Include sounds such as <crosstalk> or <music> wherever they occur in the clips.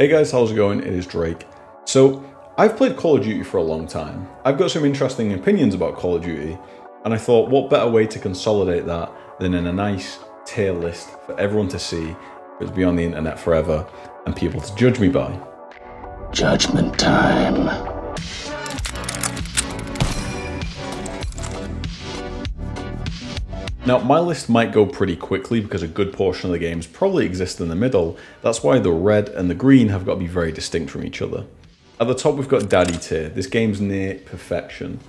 Hey guys, how's it going? It is Drake. So, I've played Call of Duty for a long time. I've got some interesting opinions about Call of Duty, and I thought what better way to consolidate that than in a nice tier list for everyone to see, be on the internet forever, and people to judge me by. Judgment time. Now, my list might go pretty quickly because a good portion of the games probably exist in the middle. That's why the red and the green have got to be very distinct from each other. At the top, we've got Daddy Tier. This game's near perfection.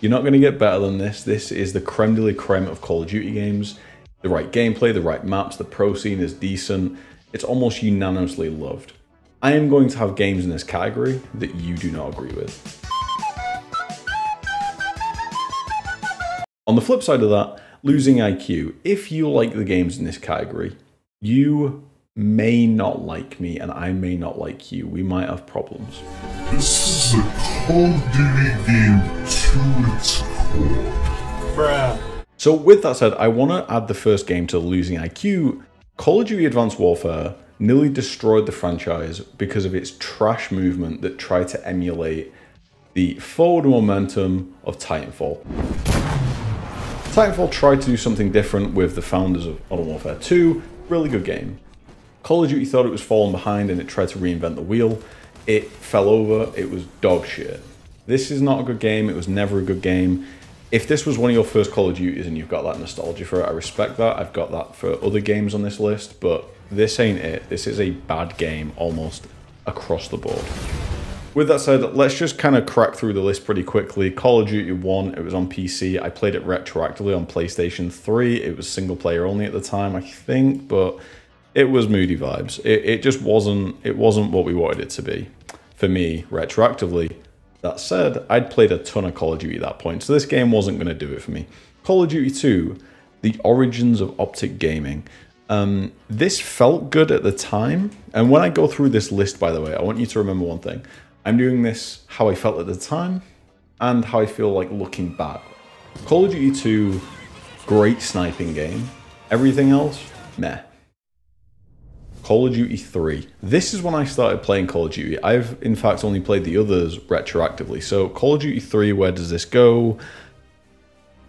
You're not going to get better than this. This is the creme de la creme of Call of Duty games. The right gameplay, the right maps, the pro scene is decent. It's almost unanimously loved. I am going to have games in this category that you do not agree with. On the flip side of that, losing IQ. If you like the games in this category, you may not like me and I may not like you. We might have problems. This is a Call of Duty game to its core. Bruh. So with that said, I want to add the first game to losing IQ. Call of Duty Advanced Warfare nearly destroyed the franchise because of its trash movement that tried to emulate the forward momentum of Titanfall. Titanfall tried to do something different with the founders of Modern Warfare 2. Really good game. Call of Duty thought it was falling behind and it tried to reinvent the wheel. It fell over. It was dog shit. This is not a good game. It was never a good game. If this was one of your first Call of Duties and you've got that nostalgia for it, I respect that. I've got that for other games on this list, but this ain't it. This is a bad game almost across the board. With that said, let's just kind of crack through the list pretty quickly. Call of Duty 1, it was on PC. I played it retroactively on PlayStation 3. It was single player only at the time, I think, but it was moody vibes. It, it just wasn't it wasn't what we wanted it to be. For me, retroactively. That said, I'd played a ton of Call of Duty at that point, so this game wasn't going to do it for me. Call of Duty 2, The Origins of Optic Gaming. Um, this felt good at the time, and when I go through this list, by the way, I want you to remember one thing. I'm doing this how I felt at the time and how I feel like looking back. Call of Duty 2, great sniping game. Everything else, meh. Call of Duty 3. This is when I started playing Call of Duty. I've in fact only played the others retroactively. So Call of Duty 3, where does this go?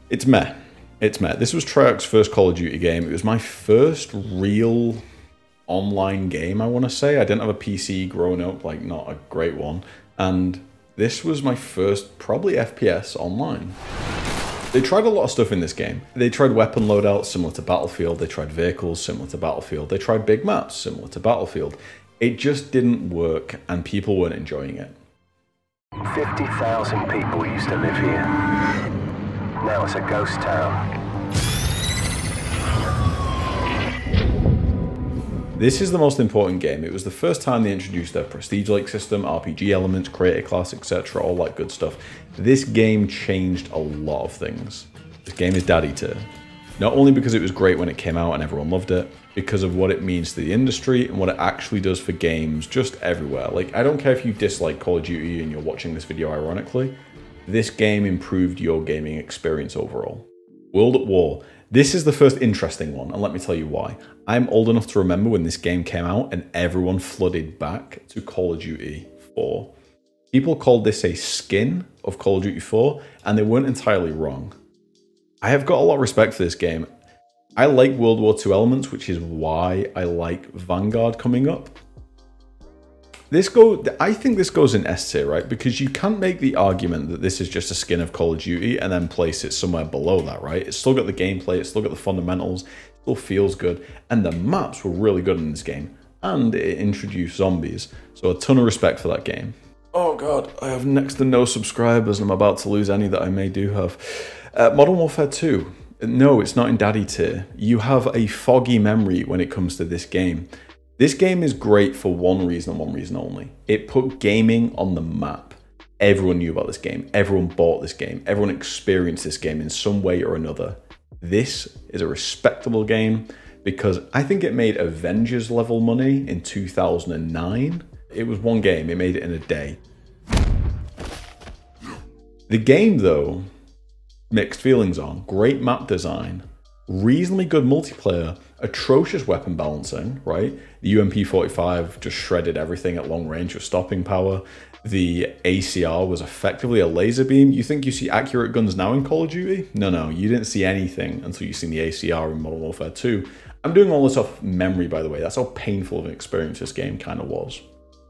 It's meh. It's meh. This was Treyarch's first Call of Duty game. It was my first real online game, I want to say. I didn't have a PC growing up, like not a great one. And this was my first, probably FPS online. They tried a lot of stuff in this game. They tried weapon loadouts similar to Battlefield. They tried vehicles similar to Battlefield. They tried big maps similar to Battlefield. It just didn't work and people weren't enjoying it. 50,000 people used to live here. Now it's a ghost town. This is the most important game. It was the first time they introduced their prestige-like system, RPG elements, create a class, etc., all that good stuff. This game changed a lot of things. This game is daddy tier. Not only because it was great when it came out and everyone loved it, because of what it means to the industry and what it actually does for games just everywhere. Like, I don't care if you dislike Call of Duty and you're watching this video ironically, this game improved your gaming experience overall. World at War this is the first interesting one, and let me tell you why. I'm old enough to remember when this game came out and everyone flooded back to Call of Duty 4. People called this a skin of Call of Duty 4, and they weren't entirely wrong. I have got a lot of respect for this game. I like World War II elements, which is why I like Vanguard coming up. This go, I think this goes in S tier, right? Because you can't make the argument that this is just a skin of Call of Duty and then place it somewhere below that, right? It's still got the gameplay, it's still got the fundamentals, it still feels good, and the maps were really good in this game. And it introduced zombies, so a ton of respect for that game. Oh god, I have next to no subscribers and I'm about to lose any that I may do have. Uh, Modern Warfare 2. No, it's not in daddy tier. You have a foggy memory when it comes to this game. This game is great for one reason and one reason only. It put gaming on the map. Everyone knew about this game. Everyone bought this game. Everyone experienced this game in some way or another. This is a respectable game because I think it made Avengers level money in 2009. It was one game, it made it in a day. The game, though, mixed feelings on. Great map design, reasonably good multiplayer, atrocious weapon balancing, right? The UMP 45 just shredded everything at long range with stopping power. The ACR was effectively a laser beam. You think you see accurate guns now in Call of Duty? No, no, you didn't see anything until you've seen the ACR in Modern Warfare 2. I'm doing all this off memory, by the way. That's how painful of an experience this game kind of was.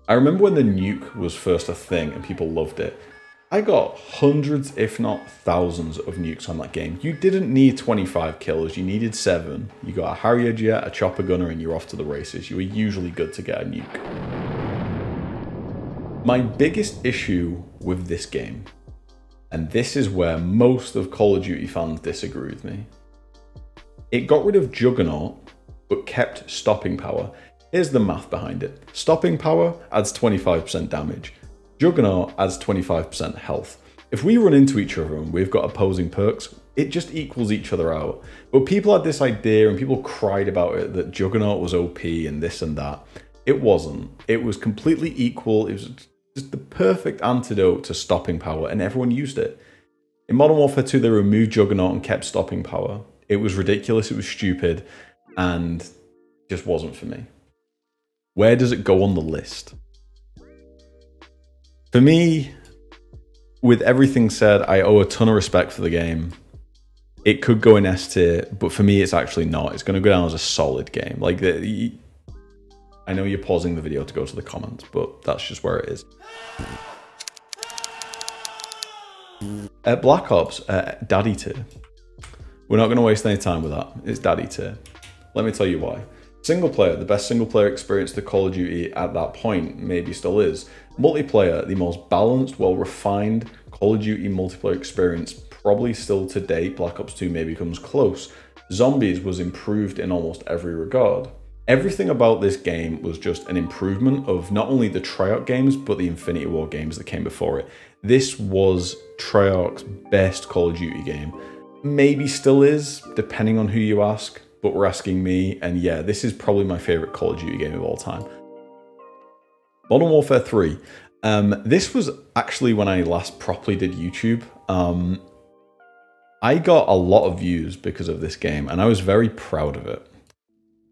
I remember when the nuke was first a thing and people loved it. I got hundreds, if not thousands, of nukes on that game. You didn't need 25 kills, you needed 7. You got a Harrier jet, a chopper gunner, and you're off to the races. You were usually good to get a nuke. My biggest issue with this game, and this is where most of Call of Duty fans disagree with me, it got rid of Juggernaut, but kept stopping power. Here's the math behind it. Stopping power adds 25% damage. Juggernaut adds 25% health. If we run into each other and we've got opposing perks, it just equals each other out. But people had this idea and people cried about it that Juggernaut was OP and this and that. It wasn't. It was completely equal. It was just the perfect antidote to stopping power and everyone used it. In Modern Warfare 2, they removed Juggernaut and kept stopping power. It was ridiculous, it was stupid, and just wasn't for me. Where does it go on the list? For me, with everything said, I owe a ton of respect for the game. It could go in S tier, but for me, it's actually not. It's going to go down as a solid game. Like, the, I know you're pausing the video to go to the comments, but that's just where it is. At Black Ops, uh, Daddy tier. We're not going to waste any time with that. It's Daddy tier. Let me tell you why. Single player, the best single player experience to Call of Duty at that point, maybe still is. Multiplayer, the most balanced, well refined Call of Duty multiplayer experience, probably still to date. Black Ops 2 maybe comes close. Zombies was improved in almost every regard. Everything about this game was just an improvement of not only the Treyarch games, but the Infinity Ward games that came before it. This was Treyarch's best Call of Duty game. Maybe still is, depending on who you ask, but we're asking me, and yeah, this is probably my favorite Call of Duty game of all time. Modern Warfare 3. Um, this was actually when I last properly did YouTube. Um, I got a lot of views because of this game, and I was very proud of it.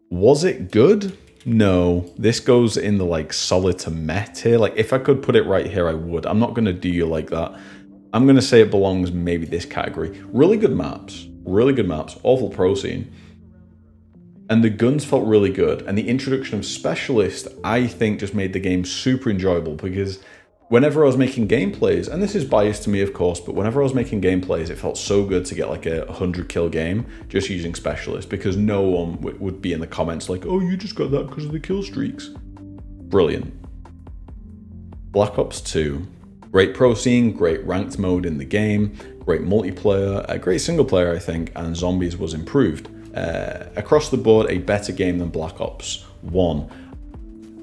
Was it good? No. This goes in the like solid to met here. Like if I could put it right here, I would. I'm not going to do you like that. I'm going to say it belongs maybe this category. Really good maps. Really good maps. Awful pro scene. And the guns felt really good. And the introduction of Specialist, I think, just made the game super enjoyable because whenever I was making gameplays, and this is biased to me, of course, but whenever I was making gameplays, it felt so good to get like a 100 kill game just using Specialist because no one would be in the comments like, oh, you just got that because of the kill streaks. Brilliant. Black Ops 2. Great pro scene, great ranked mode in the game, great multiplayer, a great single player, I think, and Zombies was improved. Uh, across the board, a better game than Black Ops 1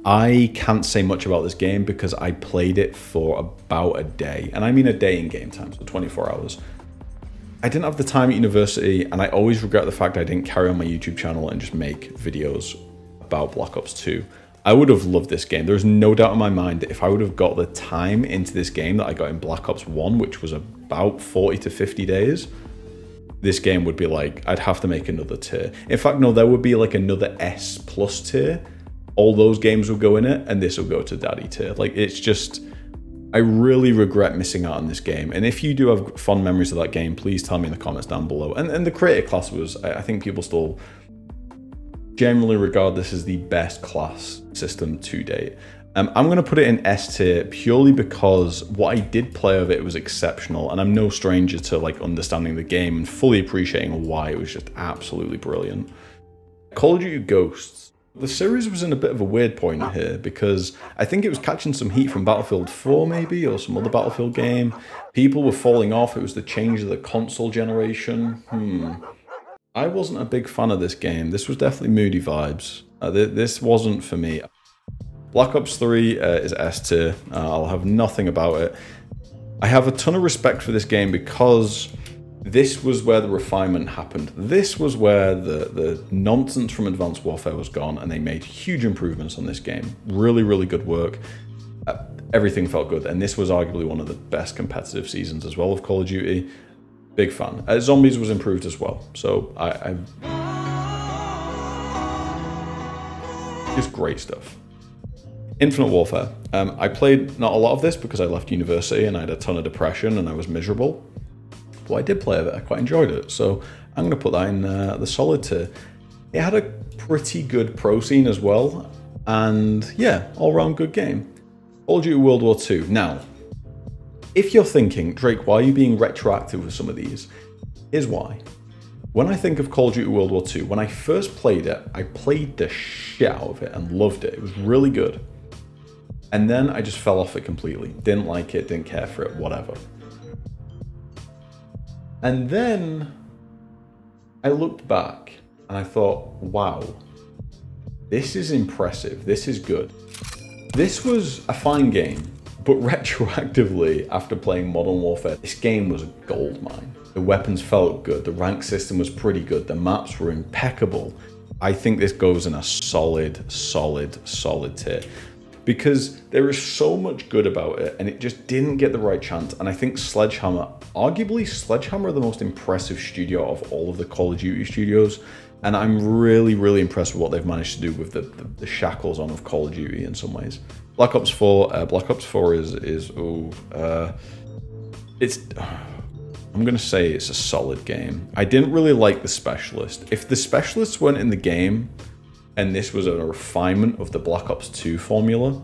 I can't say much about this game because I played it for about a day, and I mean a day in game time, so 24 hours. I didn't have the time at university, and I always regret the fact I didn't carry on my YouTube channel and just make videos about Black Ops 2. I would have loved this game. There's no doubt in my mind that if I would have got the time into this game that I got in Black Ops 1, which was about 40 to 50 days, this game would be like, I'd have to make another tier. In fact, no, there would be like another S plus tier all those games will go in it and this will go to daddy tier. Like it's just I really regret missing out on this game. And if you do have fond memories of that game, please tell me in the comments down below. And, and the create a class was, I think people still generally regard this as the best class system to date. Um, I'm going to put it in S tier purely because what I did play of it was exceptional, and I'm no stranger to like understanding the game and fully appreciating why it was just absolutely brilliant. Call of Duty Ghosts the series was in a bit of a weird point here because I think it was catching some heat from Battlefield 4 maybe or some other Battlefield game. People were falling off. It was the change of the console generation. Hmm. I wasn't a big fan of this game. This was definitely moody vibes. Uh, th this wasn't for me. Black Ops 3 uh, is S tier. Uh, I'll have nothing about it. I have a ton of respect for this game because this was where the refinement happened. This was where the, the nonsense from Advanced Warfare was gone, and they made huge improvements on this game. Really, really good work. Uh, everything felt good, and this was arguably one of the best competitive seasons as well of Call of Duty. Big fan. Uh, Zombies was improved as well, so I, I Just great stuff. Infinite Warfare. Um, I played not a lot of this because I left university and I had a ton of depression and I was miserable. But I did play it. I quite enjoyed it. So I'm going to put that in uh, the solid tier. It had a pretty good pro scene as well. And yeah, all round good game. Call Duty World War II. Now, if you're thinking, Drake, why are you being retroactive with some of these? Here's why. When I think of Call of Duty World War II, when I first played it, I played the shit out of it and loved it. It was really good. And then I just fell off it completely. Didn't like it, didn't care for it, whatever. And then I looked back and I thought, wow, this is impressive. This is good. This was a fine game, but <laughs> retroactively, after playing Modern Warfare, this game was a gold mine. The weapons felt good, the rank system was pretty good, the maps were impeccable. I think this goes in a solid, solid, solid tier because there is so much good about it and it just didn't get the right chance. And I think Sledgehammer, arguably Sledgehammer are the most impressive studio of all of the Call of Duty studios. And I'm really, really impressed with what they've managed to do with the, the, the shackles on of Call of Duty in some ways. Black Ops 4, uh, Black Ops 4 is, is oh, uh, it's, <sighs> I'm going to say it's a solid game. I didn't really like the Specialist. If the Specialists weren't in the game, and this was a refinement of the Black Ops 2 formula,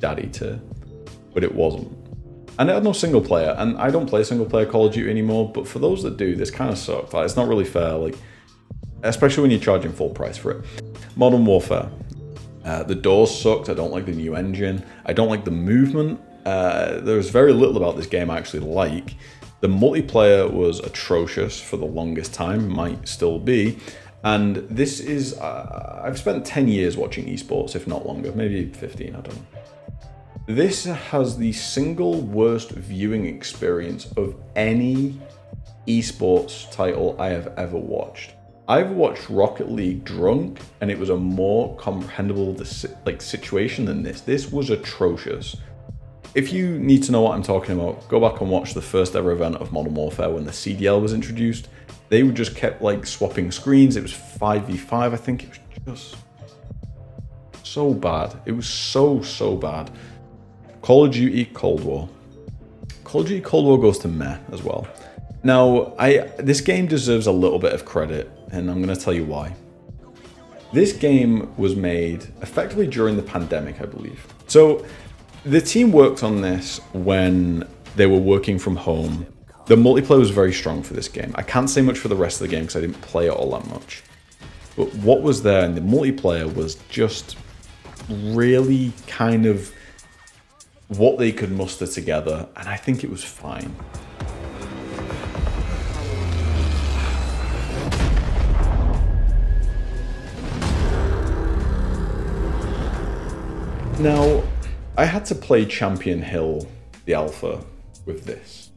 daddy to, but it wasn't. And it had no single player, and I don't play single player Call of Duty anymore, but for those that do, this kind of sucked. Like, it's not really fair, like, especially when you're charging full price for it. Modern Warfare. Uh, the doors sucked, I don't like the new engine, I don't like the movement. Uh, there's very little about this game I actually like. The multiplayer was atrocious for the longest time, might still be. And this is, uh, I've spent 10 years watching esports, if not longer, maybe 15, I don't know. This has the single worst viewing experience of any esports title I have ever watched. I've watched Rocket League drunk, and it was a more comprehensible like situation than this. This was atrocious. If you need to know what I'm talking about, go back and watch the first ever event of Modern Warfare when the CDL was introduced they would just kept like swapping screens. It was 5v5, I think. It was just so bad. It was so, so bad. Call of Duty Cold War. Call of Duty Cold War goes to meh as well. Now, I this game deserves a little bit of credit, and I'm going to tell you why. This game was made effectively during the pandemic, I believe. So the team worked on this when they were working from home the multiplayer was very strong for this game. I can't say much for the rest of the game because I didn't play it all that much. But what was there in the multiplayer was just really kind of what they could muster together, and I think it was fine. Now, I had to play Champion Hill, the alpha, with this.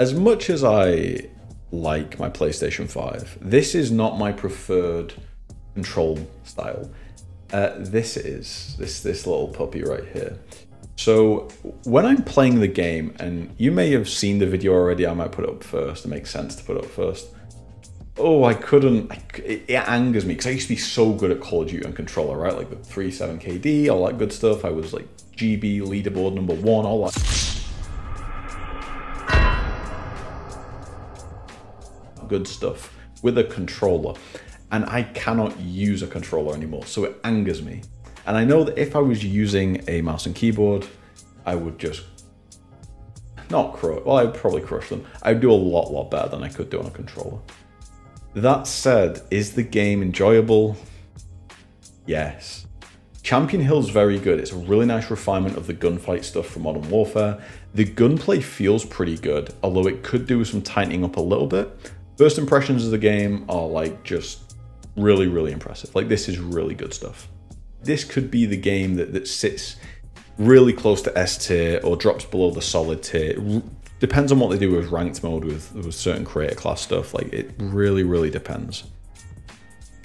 As much as I like my PlayStation 5, this is not my preferred control style. Uh, this is this this little puppy right here. So when I'm playing the game, and you may have seen the video already, I might put it up first. It makes sense to put it up first. Oh, I couldn't. I, it, it, angers me because I used to be so good at Call of Duty and controller, right? Like the 37 KD, all that good stuff. I was like GB leaderboard number one, all that. Good stuff with a controller and I cannot use a controller anymore. So it angers me. And I know that if I was using a mouse and keyboard, I would just not crush, well, I'd probably crush them. I'd do a lot, lot better than I could do on a controller. That said, is the game enjoyable? Yes. Champion Hill's very good. It's a really nice refinement of the gunfight stuff from Modern Warfare. The gunplay feels pretty good, although it could do with some tightening up a little bit. First impressions of the game are like just really, really impressive. Like this is really good stuff. This could be the game that, that sits really close to S tier or drops below the solid tier. depends on what they do with ranked mode with, with certain create a class stuff. Like it really, really depends.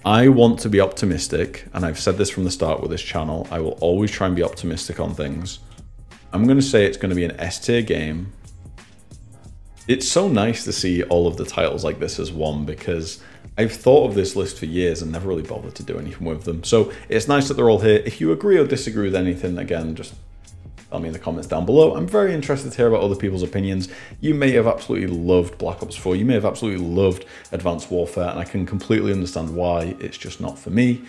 I want to be optimistic, and I've said this from the start with this channel. I will always try and be optimistic on things. I'm going to say it's going to be an S tier game it's so nice to see all of the titles like this as one because I've thought of this list for years and never really bothered to do anything with them. So it's nice that they're all here. If you agree or disagree with anything, again, just tell me in the comments down below. I'm very interested to hear about other people's opinions. You may have absolutely loved Black Ops 4. You may have absolutely loved Advanced Warfare, and I can completely understand why. It's just not for me.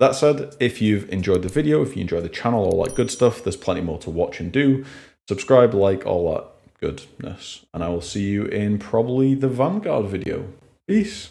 That said, if you've enjoyed the video, if you enjoy the channel, all that good stuff, there's plenty more to watch and do. Subscribe, like, all that goodness. And I will see you in probably the Vanguard video. Peace.